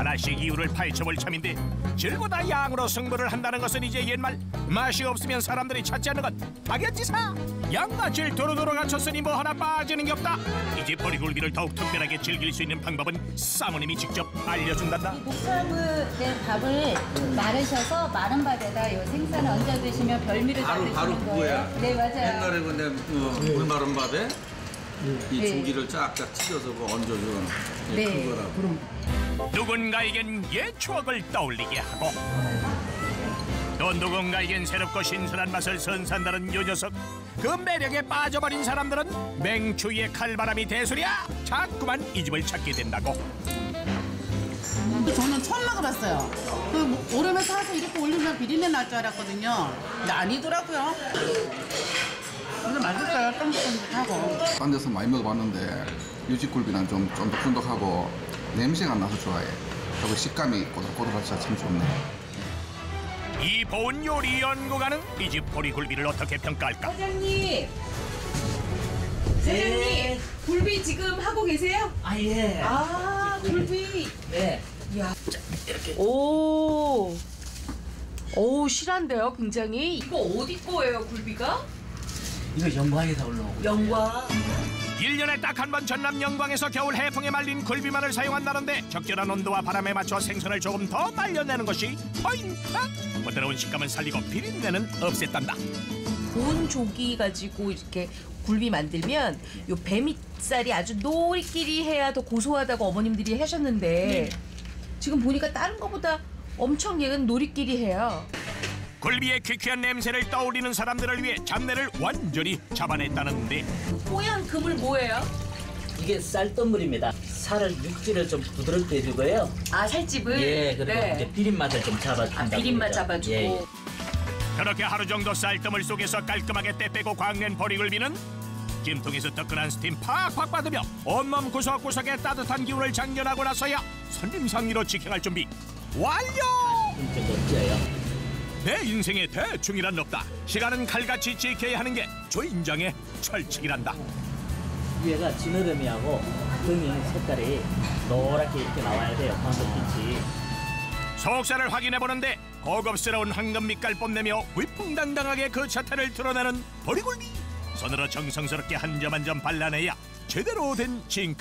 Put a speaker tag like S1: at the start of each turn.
S1: 하나씩 이유를 파헤쳐볼 참인데 질보다 양으로 승부를 한다는 것은 이제 옛말 맛이 없으면 사람들이 찾지 않는 것 박연지사 양과 질 도로도로 갖췄으니 뭐 하나 빠지는 게 없다 이집 보리굴비를 더욱 특별하게 즐길 수 있는 방법은 사모님이 직접 알려준단다
S2: 목살무 된 밥을 마르셔서 마른 밥에다 요 생선을 얹어 드시면 별미를 다
S3: 바로
S2: 드시는
S3: 바로
S2: 거예요.
S3: 그거야.
S2: 네 맞아요.
S3: 옛날에 근데 그 물 마른 밥에 이
S2: 네.
S3: 조기를 쫙쫙 찢어서 그 얹어주는
S2: 네.
S3: 그거라고.
S1: 누군가에겐 옛 추억을 떠올리게 하고 또 누군가에겐 새롭고 신선한 맛을 선사한다는 요 녀석 그 매력에 빠져버린 사람들은 맹추위의 칼바람이 대수랴 자꾸만 이 집을 찾게 된다고
S4: 근데 저는 처음 먹어봤어요. 그 오름에 사서 이렇게 올리면 비린내 날 줄 알았거든요. 근데 아니더라고요. 근데 맛있어요. 쫀득쫀득하고.
S5: 딴 데서 많이 먹어봤는데 유지굴비는 좀 쫀득쫀득하고 냄새가 나서 좋아해. 그리고 식감이 꼬들꼬들해서 참 좋네.
S1: 이 보은 요리 연구가는 이 집 보리 굴비를 어떻게 평가할까
S6: 사장님. 사장님, 굴비 지금 하고 계세요?
S7: 아, 예.
S6: 아, 굴비.
S7: 네.
S6: 오. 오, 실한데요, 굉장히. 이거 어디 거예요, 굴비가?
S7: 이거 영광에서 올라오고.
S6: 영광.
S1: 일년에 딱 한 번 전남 영광에서 겨울 해풍에 말린 굴비만을 사용한다는데 적절한 온도와 바람에 맞춰 생선을 조금 더 말려내는 것이 포인트 부드러운 식감을 살리고 비린내는 없앴단다
S6: 본 조기 가지고 이렇게 굴비 만들면 요 배밑살이 아주 노리끼리 해야 더 고소하다고 어머님들이 하셨는데 지금 보니까 다른 거보다 엄청 얘는 노리끼리 해요.
S1: 굴비의 퀴퀴한 냄새를 떠올리는 사람들을 위해 잡내를 완전히 잡아냈다는데
S6: 뽀얀 그물 뭐예요?
S7: 이게 쌀뜨물입니다. 살을 육질을 좀 부드럽게 해주고요.
S6: 아 살집을.
S7: 예, 그리고
S6: 네.
S7: 이제 비린 맛을 좀 잡아준다.
S6: 아, 비린맛 잡아주고.
S7: 예.
S1: 그렇게 하루 정도 쌀뜨물 속에서 깔끔하게 떼빼고 광낸 보리굴비는 찜통에서 뜨끈한 스팀 팍팍 받으며 온몸 구석구석에 따뜻한 기운을 장전하고 나서야 손님 상의로 직행할 준비 완료!
S7: 좀 멋져요.
S1: 내 인생에 대충이란 없다 시간은 칼같이 지켜야 하는 게 주인장의 철칙이란다
S7: 위에가 진얼음이하고 등이 색깔이 노랗게 이렇게 나와야 돼요. 황금빛이.
S1: 속살을 확인해 보는데 고급스러운 황금 밑깔 뽐내며 위풍당당하게 그 자태를 드러내는 보리굴비 손으로 정성스럽게 한 점 한 점 발라내야 제대로 된 진.